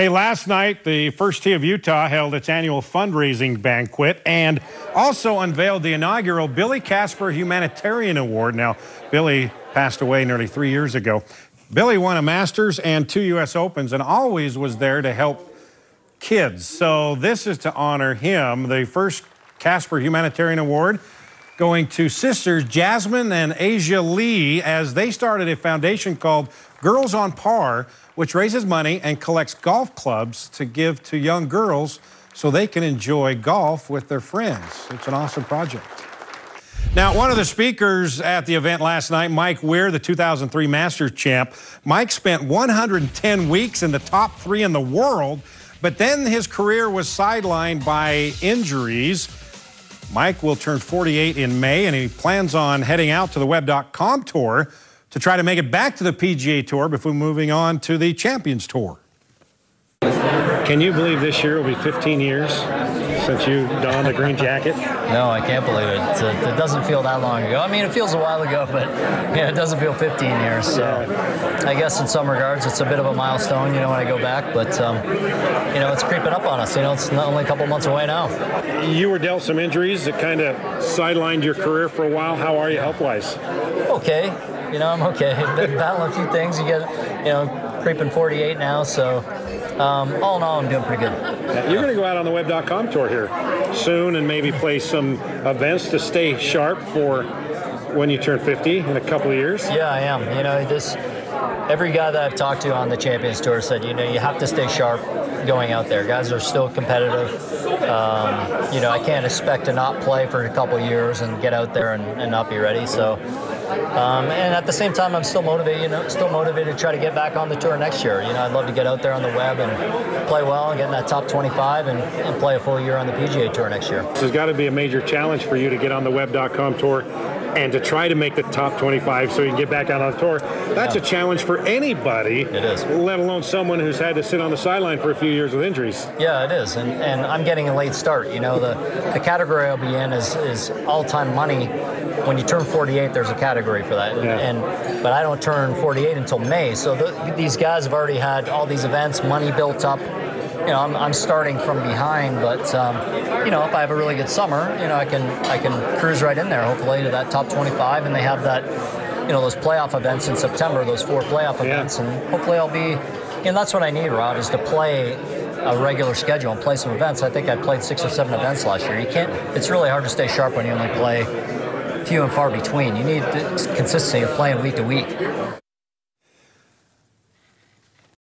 Hey, last night, the First Tee of Utah held its annual fundraising banquet and also unveiled the inaugural Billy Casper Humanitarian Award. Now, Billy passed away nearly three years ago. Billy won a Masters and two U.S. Opens and always was there to help kids. So, this is to honor him. The first Casper Humanitarian Award going to sisters Jasmine and Asia Lee as they started a foundation called Girls on Par, which raises money and collects golf clubs to give to young girls so they can enjoy golf with their friends. It's an awesome project. Now, one of the speakers at the event last night, Mike Weir, the 2003 Masters champ, Mike spent 110 weeks in the top three in the world, but then his career was sidelined by injuries. Mike will turn 48 in May, and he plans on heading out to the Web.com tour to try to make it back to the PGA Tour before moving on to the Champions Tour. Can you believe this year will be 15 years since you donned the green jacket? No, I can't believe it. it. doesn't feel that long ago. I mean, it feels a while ago, but yeah, it doesn't feel 15 years. So I guess in some regards, it's a bit of a milestone, you know, when I go back. But, um, you know, it's creeping up on us. You know, it's not only a couple months away now. You were dealt some injuries that kind of sidelined your career for a while. How are you health-wise? Okay. You know, I'm okay. Been battling a few things. You get, you know, creeping 48 now, so um, all in all, I'm doing pretty good. You're going to go out on the web.com tour here soon and maybe play some events to stay sharp for when you turn 50 in a couple of years. Yeah, I am. You know, this every guy that I've talked to on the Champions Tour said, you know, you have to stay sharp going out there. Guys are still competitive. Um, you know, I can't expect to not play for a couple years and get out there and, and not be ready. So um, and at the same time, I'm still motivated, you know, still motivated to try to get back on the tour next year. You know, I'd love to get out there on the web and play well and get in that top 25 and, and play a full year on the PGA Tour next year. This has got to be a major challenge for you to get on the web.com tour and to try to make the top 25 so you can get back out on the tour. That's yeah. a challenge for anybody. It is. Let alone someone who's had to sit on the sideline for a few years with injuries. Yeah, it is. And, and I'm getting a late start. You know, the, the category I'll be in is, is all-time money. When you turn 48, there's a category for that. Yeah. And, but I don't turn 48 until May. So the, these guys have already had all these events, money built up you know, I'm, I'm starting from behind, but um, you know, if I have a really good summer, you know, I can I can cruise right in there, hopefully to that top 25, and they have that, you know, those playoff events in September, those four playoff yeah. events, and hopefully I'll be, and that's what I need, Rod, is to play a regular schedule and play some events. I think I played six or seven events last year. You can't. It's really hard to stay sharp when you only play few and far between. You need consistency of playing week to week.